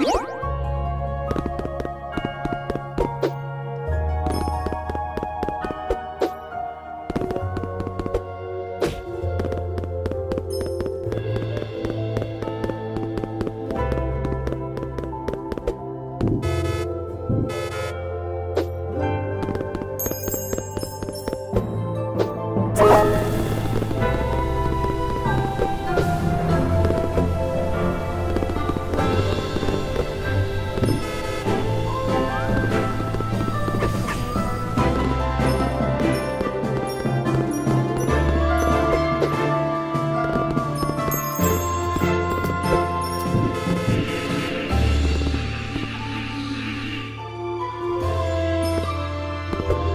you Bye.